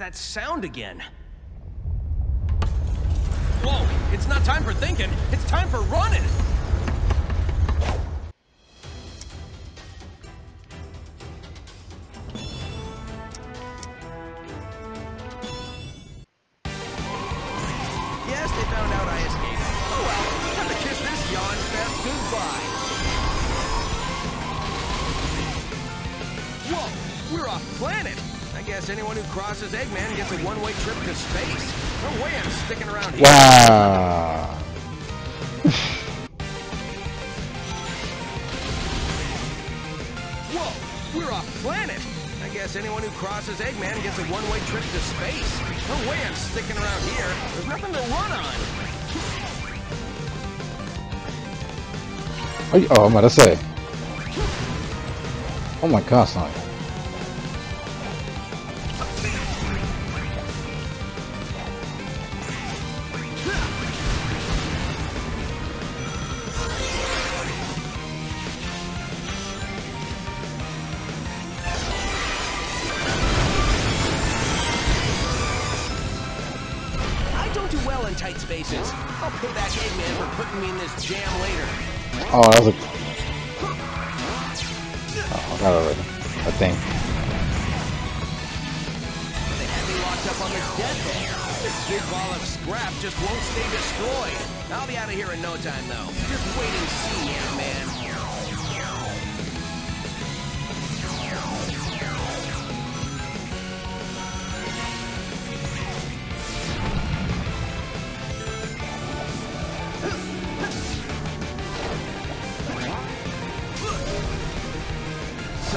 that sound again? Whoa, it's not time for thinking. It's time for running. Yes, they found out I escaped. Oh well, time to kiss this yawn fest goodbye. Whoa, we're off planet. I guess anyone who crosses Eggman gets a one-way trip to space. No way I'm sticking around here. Wow. Whoa, we're off planet. I guess anyone who crosses Eggman gets a one-way trip to space. No way I'm sticking around here. There's nothing to run on. Oh, you- oh, I'm about to say. Oh my god, Sonic. I'll pay back Eggman for putting me in this jam later. Oh, that was a. Oh, I got already. I think. They had me locked up on the death egg. This big ball of scrap just won't stay destroyed. I'll be out of here in no time, though. Just wait and see, Ant-Man.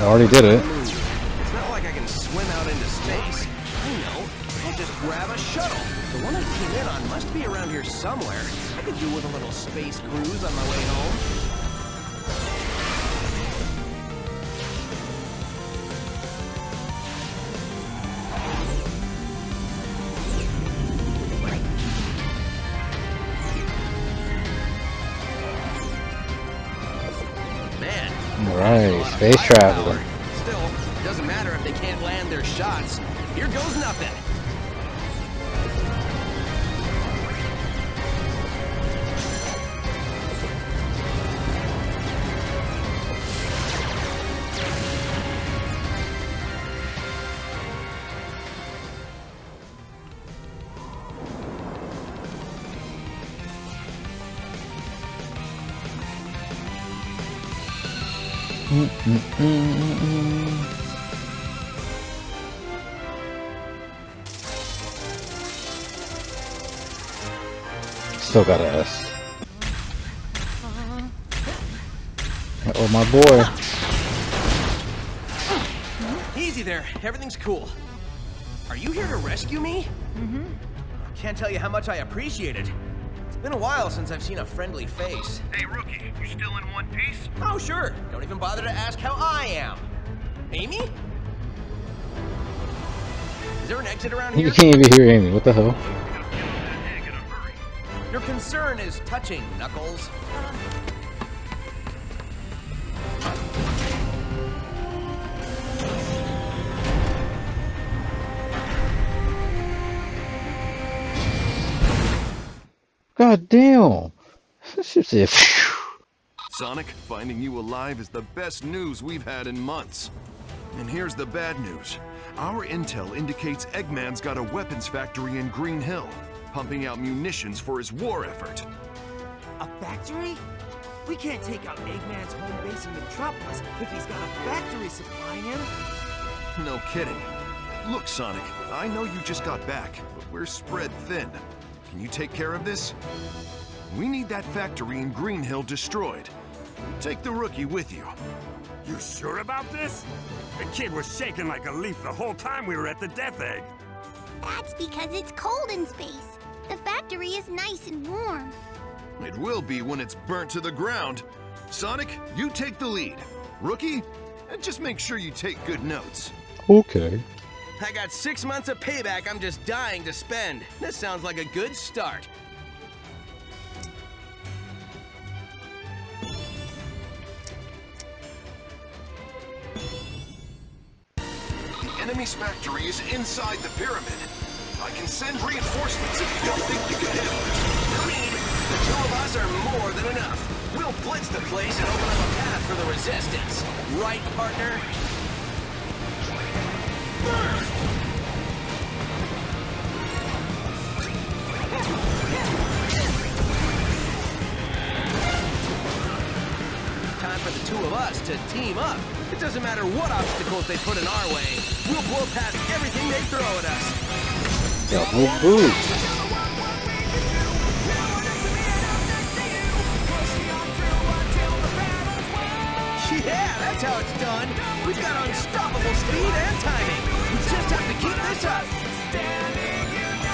I already did it. It's not like I can swim out into space. I know. I'll just grab a shuttle. The one I came in on must be around here somewhere. I could do with a little space cruise on my way home. Space traveler. If they can't land their shots. Here goes nothing. Mm, mm, mm, Still got an S. Oh, my boy. Easy there. Everything's cool. Are you here to rescue me? Mm-hmm. Can't tell you how much I appreciate it. It's been a while since I've seen a friendly face. Hey, rookie, you still in one piece? Oh, sure. Don't even bother to ask how I am. Amy? Is there an exit around You can't even hear Amy. What the hell? Your concern is touching, Knuckles. God damn. This shit said. Sonic, finding you alive is the best news we've had in months. And here's the bad news. Our intel indicates Eggman's got a weapons factory in Green Hill, pumping out munitions for his war effort. A factory? We can't take out Eggman's home base in Metropolis if he's got a factory supplying him. No kidding. Look, Sonic, I know you just got back, but we're spread thin. Can you take care of this? We need that factory in Green Hill destroyed. Take the rookie with you. You sure about this? The kid was shaking like a leaf the whole time we were at the Death Egg. That's because it's cold in space. The factory is nice and warm. It will be when it's burnt to the ground. Sonic, you take the lead. Rookie, eh, just make sure you take good notes. Okay. I got six months of payback I'm just dying to spend. This sounds like a good start. The enemy's factory is inside the pyramid. I can send reinforcements if you don't think you can handle it. No need. The two of us are more than enough. We'll blitz the place and open up a path for the resistance. Right, partner? Time for the two of us to team up. It doesn't matter what obstacles they put in our way. We'll blow past everything they throw at us. Double boost. Yeah, that's how it's done. We've got unstoppable speed and timing. We just have to keep this up.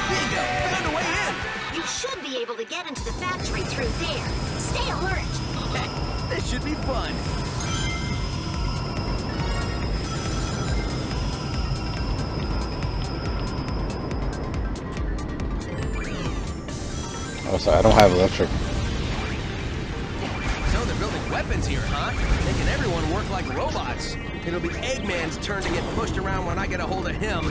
Bingo, found a way in. You should be able to get into the factory through there. Stay alert. This should be fun. Oh, sorry, I don't have electric. So they're building weapons here, huh? Making everyone work like robots. It'll be Eggman's turn to get pushed around when I get a hold of him.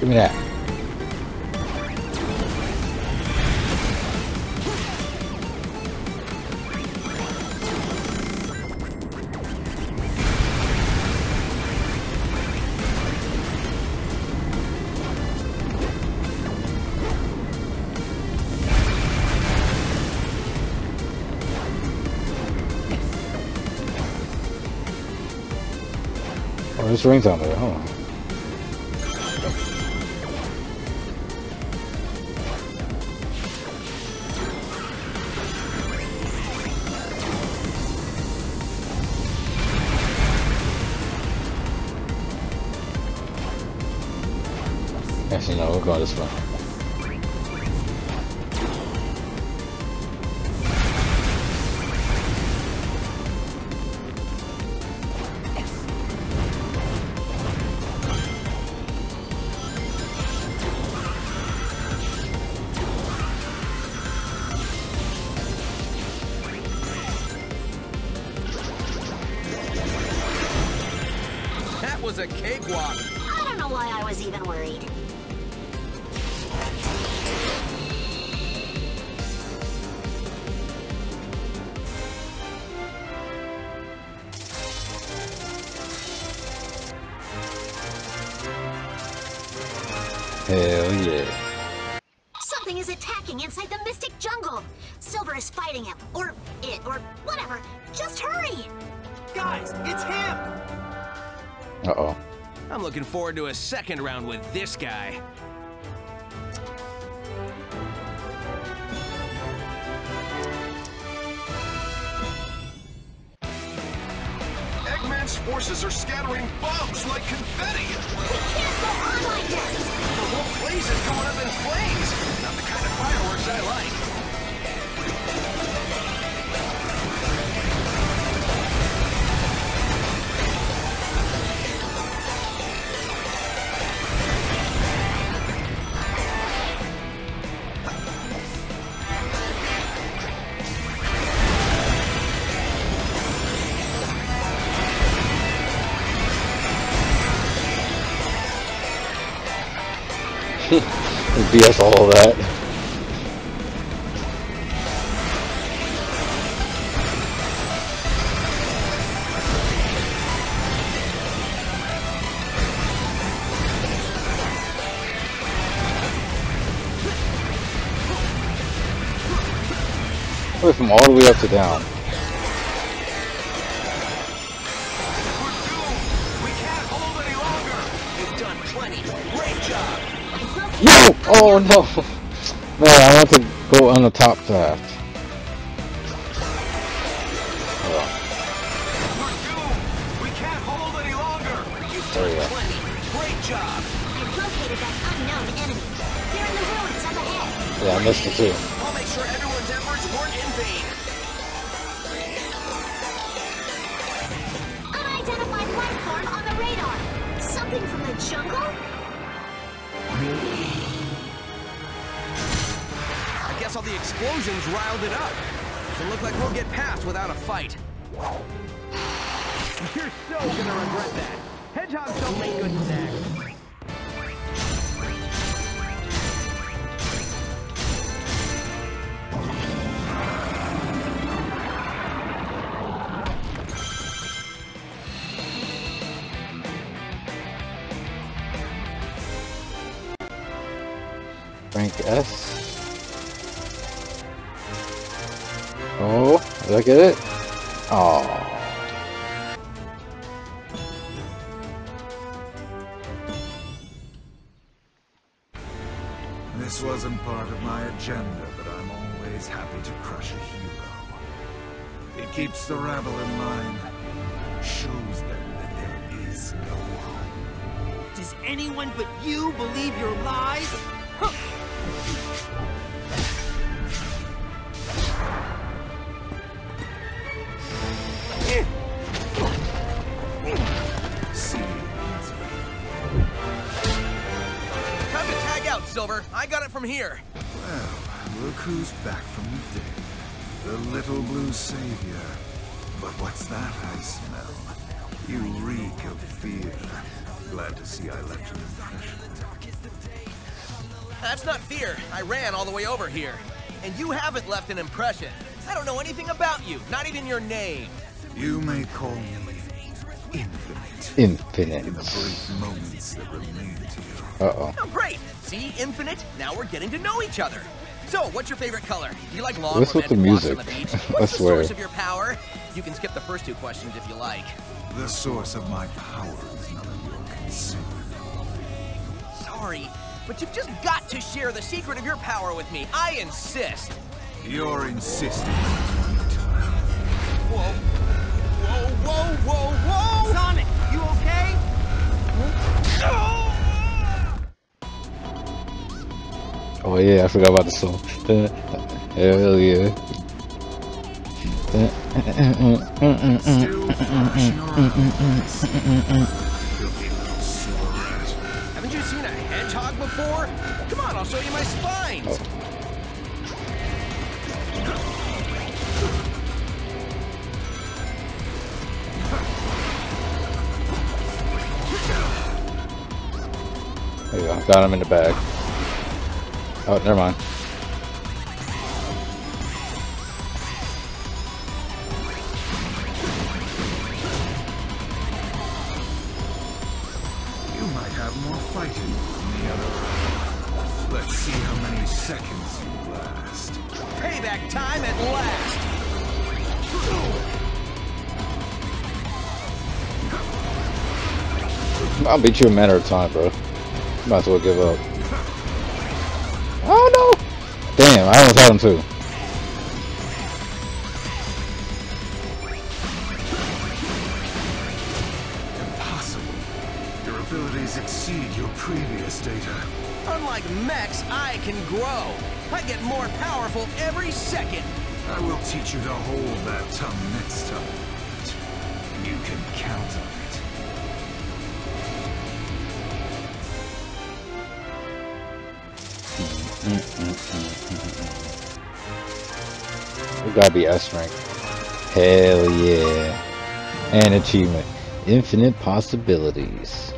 Give me that. There's rings on there. Actually, no, we'll go this way. Was a cakewalk. I don't know why I was even worried. Hell yeah. Something is attacking inside the Mystic Jungle. Silver is fighting him, or it, or whatever. Just hurry! Guys, it's him! Uh-oh. I'm looking forward to a second round with this guy. Eggman's forces are scattering bombs like confetti. We Can't go on like this! The whole place is going up in flames. Not the kind of fireworks I like. BS all of that. From all the way up to down. Oh no! Man, I want to go on the top shaft. Hold on. We're doomed. We can't hold any longer. You've There you go. Great job. I've located that unknown enemy. They're in the ruins up ahead. Yeah, I missed it too. I'll make sure everyone's efforts weren't in vain. Unidentified life form on the radar. Something from the jungle? Guess all the explosions riled it up. Doesn't look like we'll get past without a fight. You're so gonna regret that. Hedgehogs don't make good snacks. Frank S. did I get it? Oh. This wasn't part of my agenda, but I'm always happy to crush a hero. It keeps the rabble in line, shows them that there is no hope. Does anyone but you believe your lies? Huh. Tag out, Silver. I got it from here. well, look who's back from the dead. The little blue savior. But what's that I smell? You reek of fear. Glad to see I left an impression. That's not fear. I ran all the way over here. And you haven't left an impression. I don't know anything about you, not even your name. You may call me Infinite. Infinite. In the brief moments that remain to you. Uh-oh. Oh, great. See, Infinite, now we're getting to know each other. So, what's your favorite color? Do you like long What's with the music? the beach? I What's the source of your power? You can skip the first two questions if you like. The source of my power is none of your concern. Sorry, but you've just got to share the secret of your power with me. I insist. You're insisting. Whoa. Whoa, whoa, whoa, whoa! Sonic, you okay? Oh Oh, yeah, I forgot about the song. Uh, uh, uh, hell yeah. Around. Filthy little sewer rat. Haven't you seen a hedgehog before? Come on, I'll show you my spines. Oh. There you go. Got him in the bag. Oh, never mind. You might have more fighting than the other. Let's see how many seconds you last. Payback time at last. I'll beat you in a matter of time, bro. Might as well give up. No! Damn, I almost had him too. Impossible. Your abilities exceed your previous data. Unlike mechs, I can grow. I get more powerful every second. I will teach you to hold that tongue next time. You can count on it. We gotta be S rank. Hell yeah. And achievement. Infinite possibilities.